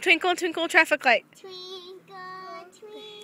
Twinkle, twinkle, traffic light. Twinkle, twinkle.